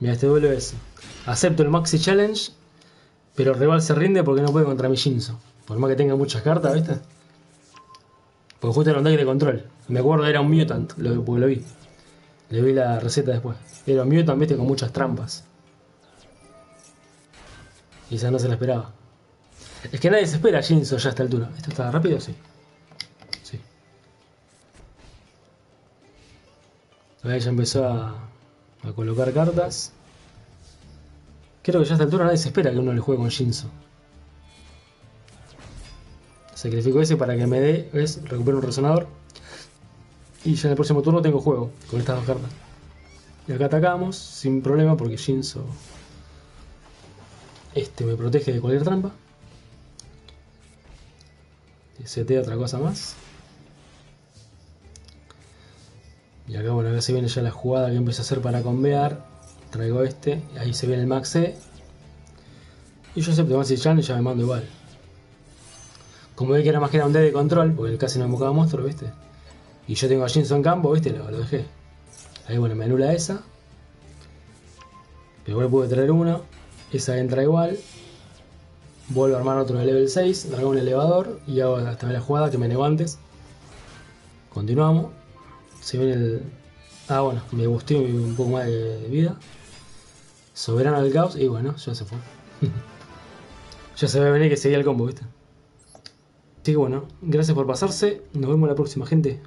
Mira, este duelo es. Acepto el Maxi Challenge, pero el rival se rinde porque no puede contra mi Jinzo. Por más que tenga muchas cartas, ¿viste? Porque justo era un deck de control. Me acuerdo, era un Mutant, lo, porque lo vi. Le vi la receta después. Era un Mutant, viste, con muchas trampas. Y esa no se la esperaba. Es que nadie se espera Jinzo ya a esta altura. ¿Esto está rápido? Sí. Sí. Ahí ya empezó a, a colocar cartas. Creo que ya a esta altura nadie se espera que uno le juegue con Jinzo. Sacrifico ese para que me dé, ¿ves? Recupero un resonador. Y ya en el próximo turno tengo juego con estas dos cartas. Y acá atacamos sin problema porque Jinzo este me protege de cualquier trampa. Setea otra cosa más. Acá, bueno, acá se viene ya la jugada que empiezo a hacer para convear. Traigo este, ahí se viene el Max E. Y yo acepto Chan y ya me mando igual. Como ve que era más que era un D de control, porque casi no invocaba monstruos, ¿viste? Y yo tengo a Jinzo en campo, ¿viste? Lo, lo dejé. Ahí, bueno, me anula esa. Pero igual puedo traer uno. Esa entra igual. Vuelvo a armar otro de level 6. Traigo un elevador. Y hago hasta la jugada que me negó antes. Continuamos. Se viene el. Ah, bueno, me gustó un poco más de vida. Soberano del caos. Y bueno, ya se fue. ya se ve venir que seguía el combo, ¿viste? Así que bueno, gracias por pasarse. Nos vemos la próxima, gente.